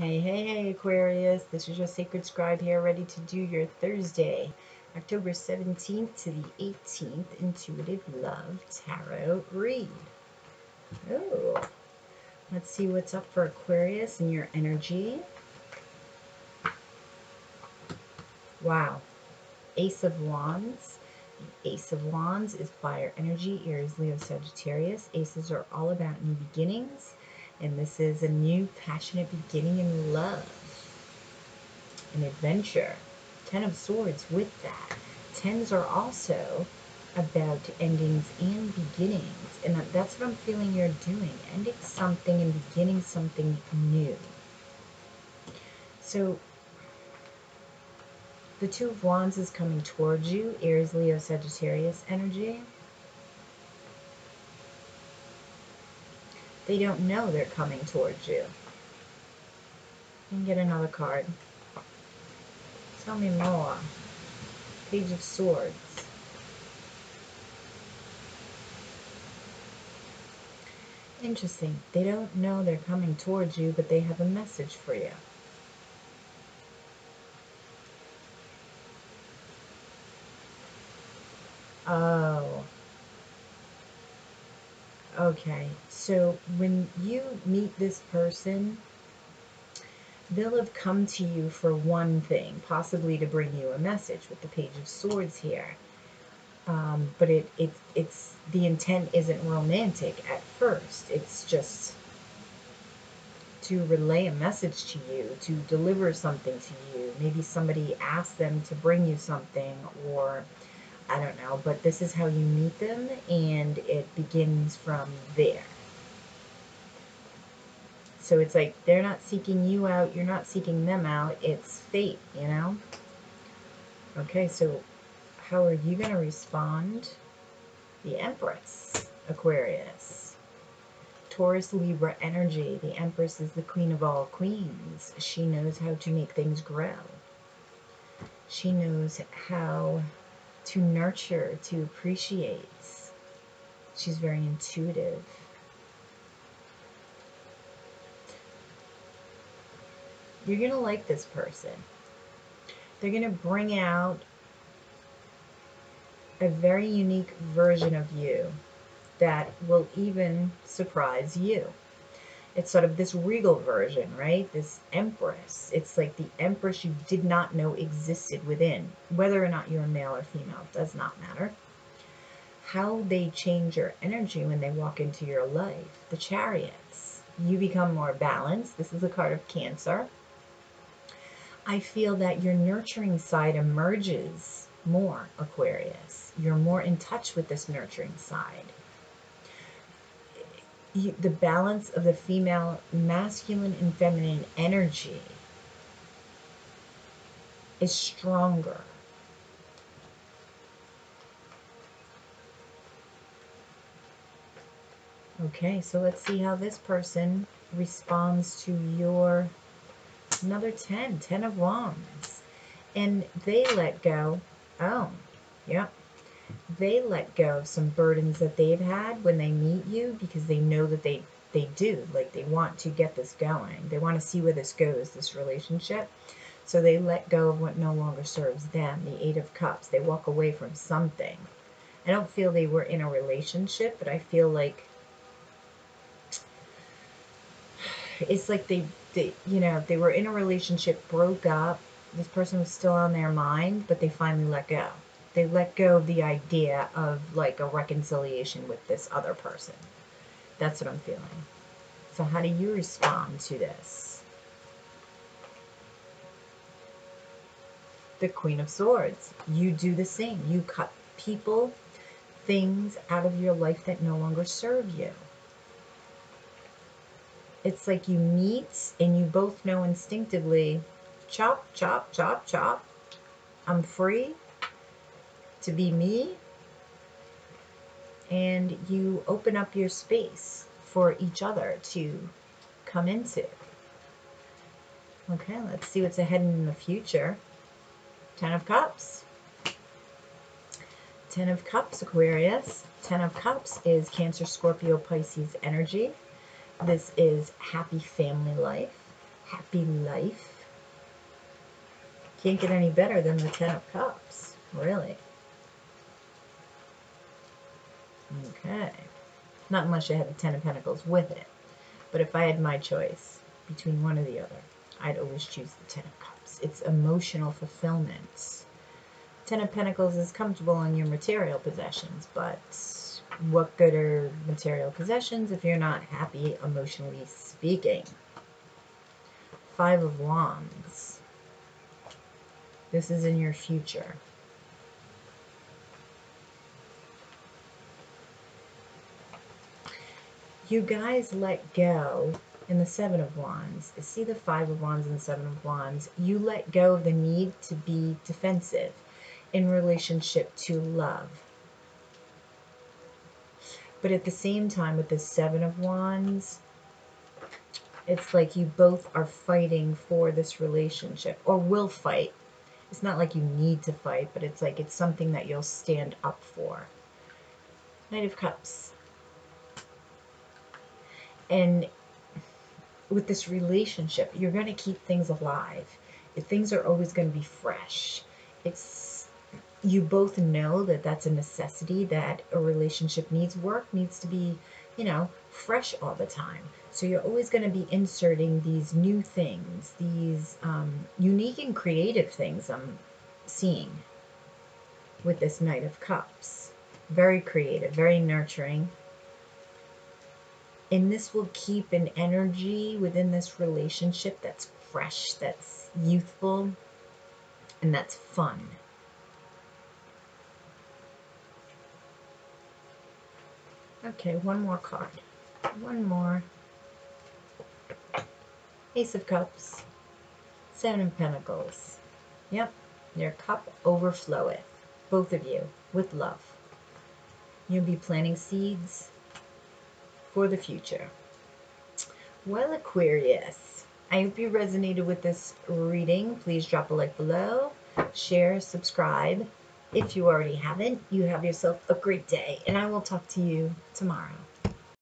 Hey, hey, hey, Aquarius. This is your Sacred Scribe here, ready to do your Thursday, October 17th to the 18th Intuitive Love Tarot read. Oh, let's see what's up for Aquarius and your energy. Wow. Ace of Wands. Ace of Wands is fire energy, Aries, Leo, Sagittarius. Aces are all about new beginnings and this is a new passionate beginning in love, an adventure. Ten of Swords with that. Tens are also about endings and beginnings. And that's what I'm feeling you're doing. Ending something and beginning something new. So the Two of Wands is coming towards you. Aries, Leo, Sagittarius energy. They don't know they're coming towards you. And get another card. Tell me more. Page of Swords. Interesting. They don't know they're coming towards you, but they have a message for you. Oh. Okay, so when you meet this person, they'll have come to you for one thing, possibly to bring you a message with the Page of Swords here. Um, but it, it, it's the intent isn't romantic at first. It's just to relay a message to you, to deliver something to you. Maybe somebody asked them to bring you something or I don't know, but this is how you meet them, and it begins from there. So it's like they're not seeking you out, you're not seeking them out, it's fate, you know? Okay, so how are you going to respond? The Empress, Aquarius. Taurus, Libra energy. The Empress is the queen of all queens. She knows how to make things grow. She knows how to nurture, to appreciate. She's very intuitive. You're going to like this person. They're going to bring out a very unique version of you that will even surprise you it's sort of this regal version, right? This empress. It's like the empress you did not know existed within. Whether or not you're male or female does not matter. How they change your energy when they walk into your life. The chariots. You become more balanced. This is a card of Cancer. I feel that your nurturing side emerges more, Aquarius. You're more in touch with this nurturing side the balance of the female masculine and feminine energy is stronger. Okay, so let's see how this person responds to your another 10, 10 of wands. And they let go. Oh, yep they let go of some burdens that they've had when they meet you because they know that they they do. Like they want to get this going. They want to see where this goes this relationship. So they let go of what no longer serves them the eight of cups. They walk away from something. I don't feel they were in a relationship but i feel like it's like they, they you know they were in a relationship broke up. This person was still on their mind but they finally let go they let go of the idea of like a reconciliation with this other person. That's what I'm feeling. So how do you respond to this? The Queen of Swords. You do the same. You cut people, things out of your life that no longer serve you. It's like you meet and you both know instinctively, chop, chop, chop, chop. I'm free to be me and you open up your space for each other to come into. Okay, let's see what's ahead in the future. Ten of Cups. Ten of Cups, Aquarius. Ten of Cups is Cancer, Scorpio, Pisces energy. This is happy family life, happy life. Can't get any better than the Ten of Cups, really. Okay. Not unless you had the Ten of Pentacles with it. But if I had my choice between one or the other, I'd always choose the Ten of Cups. It's emotional fulfillment. Ten of Pentacles is comfortable in your material possessions, but what good are material possessions if you're not happy emotionally speaking? Five of Wands. This is in your future. You guys let go in the Seven of Wands. See the Five of Wands and the Seven of Wands. You let go of the need to be defensive in relationship to love but at the same time, with the Seven of Wands, it's like you both are fighting for this relationship or will fight. It's not like you need to fight, but it's like it's something that you'll stand up for. Knight of Cups. And with this relationship, you're going to keep things alive. Things are always going to be fresh. It's you both know that that's a necessity that a relationship needs work needs to be you know fresh all the time so you're always going to be inserting these new things these um, unique and creative things i'm seeing with this knight of cups very creative very nurturing and this will keep an energy within this relationship that's fresh that's youthful and that's fun Okay, one more card. One more. Ace of Cups. Seven of Pentacles. Yep, your cup overfloweth. Both of you, with love. You'll be planting seeds for the future. Well, Aquarius, I hope you resonated with this reading. Please drop a like below, share, subscribe. If you already haven't, you have yourself a great day, and I will talk to you tomorrow.